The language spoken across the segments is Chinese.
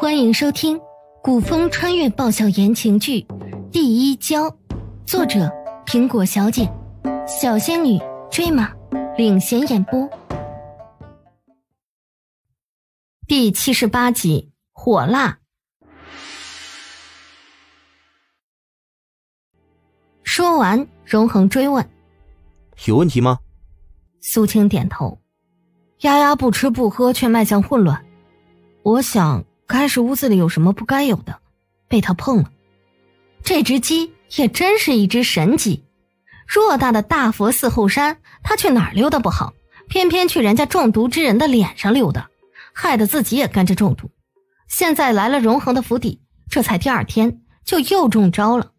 欢迎收听古风穿越爆笑言情剧《第一娇》，作者苹果小姐，小仙女追马领衔演播，第七十八集火辣。说完，荣恒追问：“有问题吗？”苏青点头。丫丫不吃不喝，却迈向混乱。我想。该是屋子里有什么不该有的，被他碰了。这只鸡也真是一只神鸡，偌大的大佛寺后山，他去哪儿溜达不好，偏偏去人家中毒之人的脸上溜达，害得自己也跟着中毒。现在来了荣恒的府邸，这才第二天就又中招了。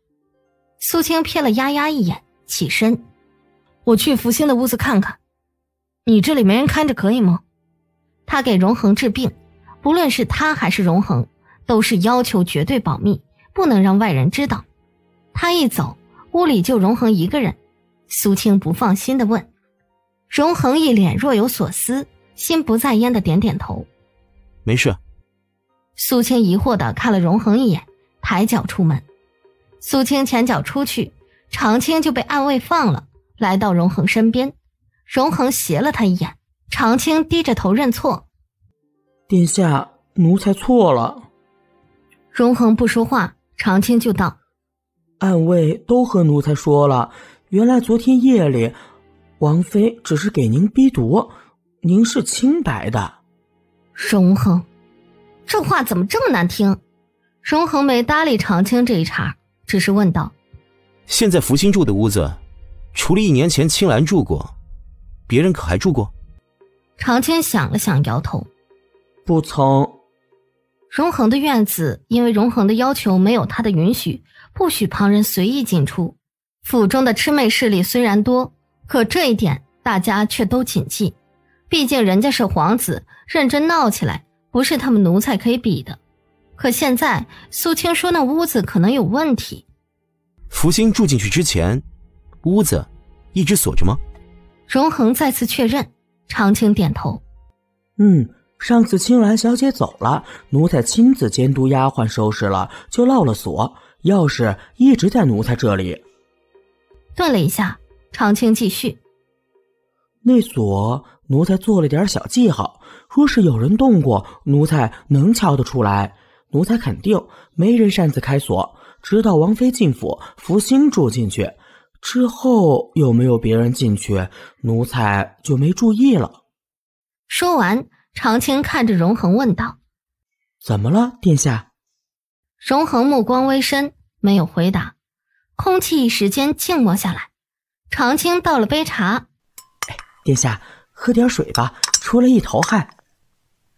苏青瞥了丫丫一眼，起身：“我去福星的屋子看看，你这里没人看着可以吗？”他给荣恒治病。不论是他还是荣恒，都是要求绝对保密，不能让外人知道。他一走，屋里就荣恒一个人。苏青不放心的问：“荣恒一脸若有所思，心不在焉的点点头，没事。”苏青疑惑的看了荣恒一眼，抬脚出门。苏青前脚出去，长青就被暗卫放了，来到荣恒身边。荣恒斜了他一眼，长青低着头认错。殿下，奴才错了。荣恒不说话，长青就道：“暗卫都和奴才说了，原来昨天夜里，王妃只是给您逼毒，您是清白的。”荣恒，这话怎么这么难听？荣恒没搭理长青这一茬，只是问道：“现在福星住的屋子，除了一年前青兰住过，别人可还住过？”长青想了想，摇头。不曾。荣恒的院子，因为荣恒的要求，没有他的允许，不许旁人随意进出。府中的魑魅势力虽然多，可这一点大家却都谨记。毕竟人家是皇子，认真闹起来，不是他们奴才可以比的。可现在苏青说那屋子可能有问题。福星住进去之前，屋子一直锁着吗？荣恒再次确认，长青点头。嗯。上次青兰小姐走了，奴才亲自监督丫鬟收拾了，就落了锁，钥匙一直在奴才这里。顿了一下，长青继续：“那锁奴才做了点小记号，若是有人动过，奴才能敲得出来。奴才肯定没人擅自开锁，直到王妃进府，福星住进去之后，有没有别人进去，奴才就没注意了。”说完。长青看着荣恒问道：“怎么了，殿下？”荣恒目光微深，没有回答。空气一时间静默下来。长青倒了杯茶：“哎，殿下，喝点水吧，出了一头汗。”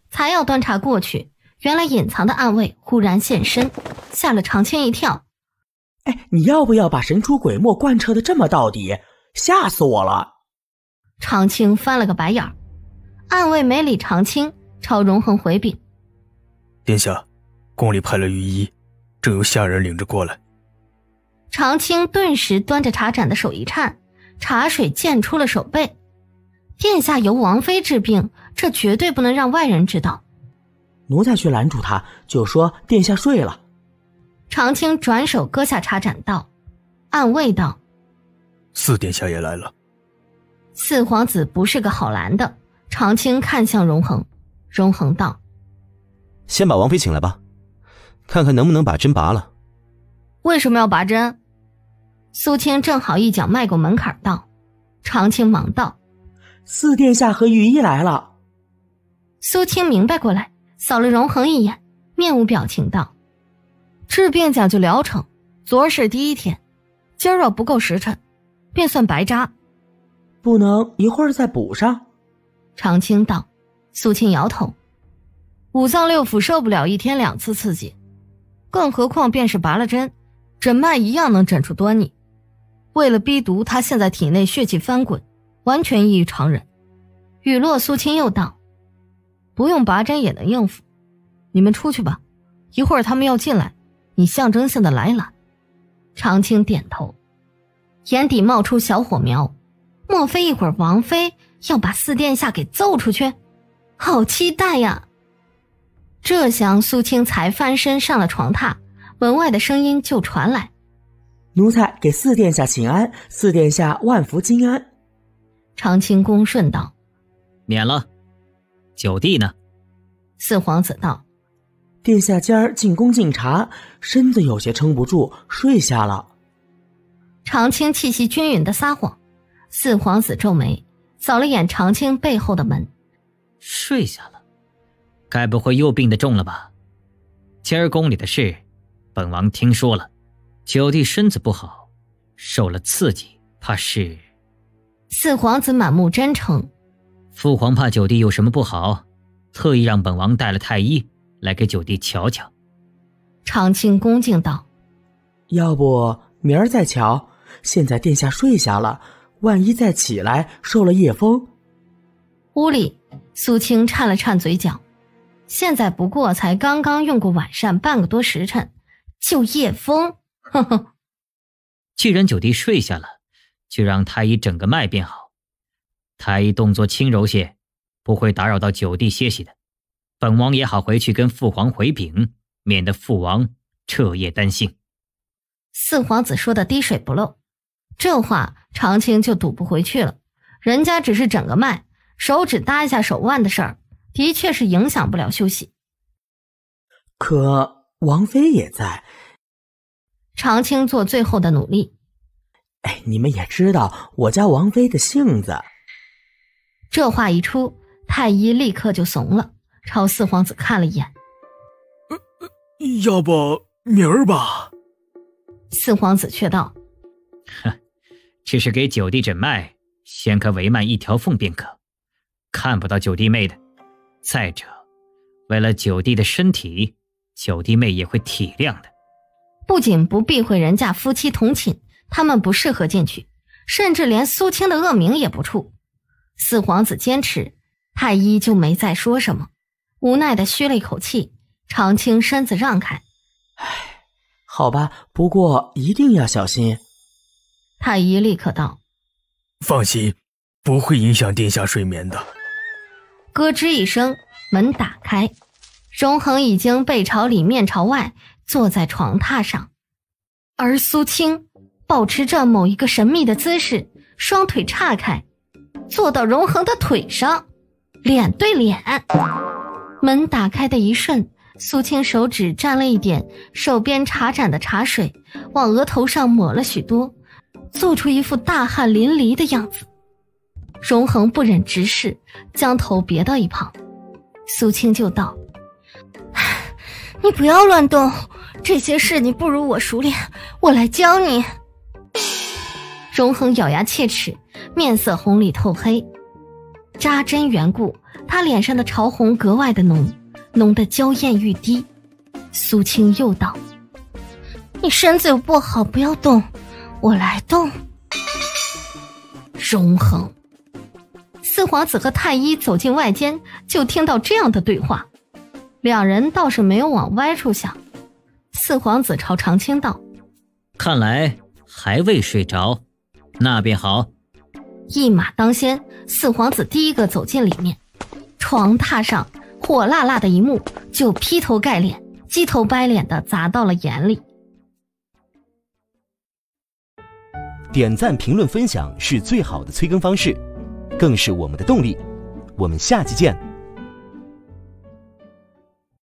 才要端茶过去，原来隐藏的暗卫忽然现身，吓了长青一跳。“哎，你要不要把神出鬼没贯彻的这么到底？吓死我了！”长青翻了个白眼儿。暗卫没理长青，朝荣恒回禀：“殿下，宫里派了御医，正由下人领着过来。”长青顿时端着茶盏的手一颤，茶水溅出了手背。殿下由王妃治病，这绝对不能让外人知道。奴才去拦住他，就说殿下睡了。长青转手割下茶盏道：“暗卫道，四殿下也来了。四皇子不是个好拦的。”长青看向荣恒，荣恒道：“先把王妃请来吧，看看能不能把针拔了。”为什么要拔针？苏青正好一脚迈过门槛道：“长青忙道：‘四殿下和御医来了。’”苏青明白过来，扫了荣恒一眼，面无表情道：“治病讲究疗程，昨儿是第一天，今儿若不够时辰，便算白扎。不能一会儿再补上。”长青道，苏青摇头，五脏六腑受不了一天两次刺激，更何况便是拔了针，诊脉一样能诊出端倪。为了逼毒，他现在体内血气翻滚，完全异于常人。雨落，苏青又道，不用拔针也能应付，你们出去吧，一会儿他们要进来，你象征性的来拦。长青点头，眼底冒出小火苗，莫非一会儿王妃？要把四殿下给揍出去，好期待呀！这厢苏青才翻身上了床榻，门外的声音就传来：“奴才给四殿下请安，四殿下万福金安。”长清恭顺道：“免了。”九弟呢？四皇子道：“殿下今儿进宫敬茶，身子有些撑不住，睡下了。”长清气息均匀的撒谎。四皇子皱眉，扫了眼长青背后的门，睡下了。该不会又病得重了吧？今儿宫里的事，本王听说了。九弟身子不好，受了刺激，怕是……四皇子满目真诚。父皇怕九弟有什么不好，特意让本王带了太医来给九弟瞧瞧。长青恭敬道：“要不明儿再瞧？现在殿下睡下了，万一再起来受了夜风。”屋里，苏青颤了颤嘴角。现在不过才刚刚用过晚膳半个多时辰，就夜风，呵呵。既然九弟睡下了，就让太医整个脉便好。太医动作轻柔些，不会打扰到九弟歇息的。本王也好回去跟父皇回禀，免得父王彻夜担心。四皇子说的滴水不漏，这话长青就赌不回去了。人家只是诊个脉，手指搭一下手腕的事儿。的确是影响不了休息，可王妃也在。长青做最后的努力。哎，你们也知道我家王妃的性子。这话一出，太医立刻就怂了，朝四皇子看了一眼。要不明儿吧？四皇子却道：“哼，只是给九弟诊脉，先可帷幔一条缝便可，看不到九弟妹的。”再者，为了九弟的身体，九弟妹也会体谅的。不仅不避讳人家夫妻同寝，他们不适合进去，甚至连苏青的恶名也不触。四皇子坚持，太医就没再说什么，无奈的吁了一口气。长青身子让开，唉，好吧，不过一定要小心。太医立刻道：“放心，不会影响殿下睡眠的。”咯吱一声，门打开，荣恒已经背朝里面朝外坐在床榻上，而苏青保持着某一个神秘的姿势，双腿岔开，坐到荣恒的腿上，脸对脸。门打开的一瞬，苏青手指沾了一点手边茶盏的茶水，往额头上抹了许多，做出一副大汗淋漓的样子。荣恒不忍直视，将头别到一旁。苏青就道：“你不要乱动，这些事你不如我熟练，我来教你。”荣恒咬牙切齿，面色红里透黑。扎针缘故，他脸上的潮红格外的浓，浓得娇艳欲滴。苏青又道：“你身子又不好，不要动，我来动。”荣恒。四皇子和太医走进外间，就听到这样的对话。两人倒是没有往歪处想。四皇子朝长青道：“看来还未睡着，那便好。”一马当先，四皇子第一个走进里面。床榻上火辣辣的一幕，就劈头盖脸、鸡头掰脸的砸到了眼里。点赞、评论、分享是最好的催更方式。更是我们的动力，我们下期见。